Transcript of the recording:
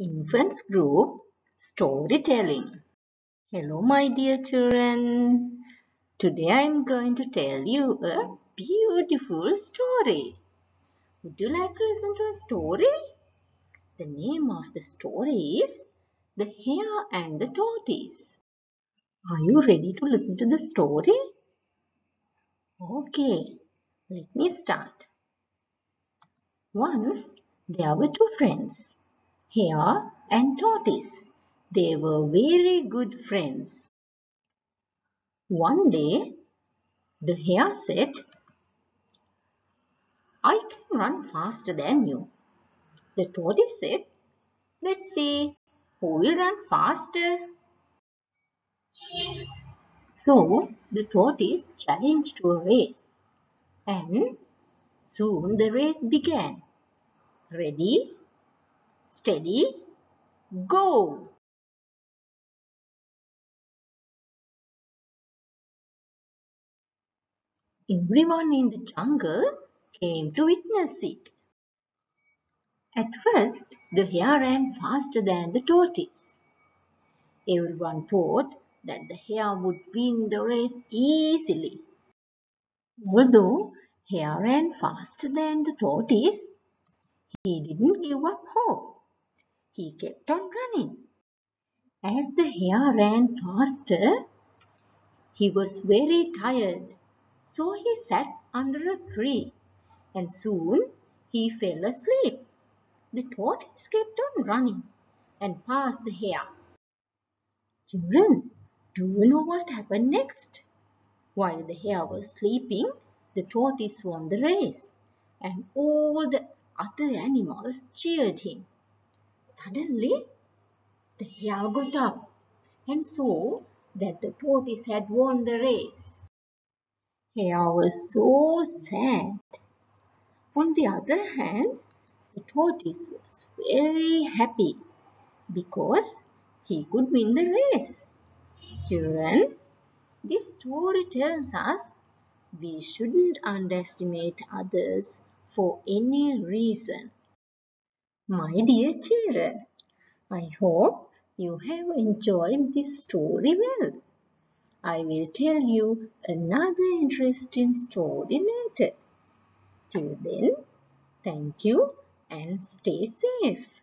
Infants Group Storytelling. Hello, my dear children. Today I am going to tell you a beautiful story. Would you like to listen to a story? The name of the story is The Hare and the Tortoise. Are you ready to listen to the story? Okay, let me start. Once there were two friends hare and tortoise. They were very good friends. One day, the hare said, I can run faster than you. The tortoise said, Let's see who will run faster. So the tortoise challenged to a race, and soon the race began. Ready? Steady, go! Everyone in the jungle came to witness it. At first, the hare ran faster than the tortoise. Everyone thought that the hare would win the race easily. Although hare ran faster than the tortoise, he didn't give up hope. He kept on running. As the hare ran faster, he was very tired, so he sat under a tree and soon he fell asleep. The tortoise kept on running and passed the hare. Children, do you know what happened next? While the hare was sleeping, the tortoise won the race and all the other animals cheered him. Suddenly, the hare got up and saw that the tortoise had won the race. Hare was so sad. On the other hand, the tortoise was very happy because he could win the race. Children, this story tells us we shouldn't underestimate others for any reason. My dear children, I hope you have enjoyed this story well. I will tell you another interesting story later. Till then, thank you and stay safe.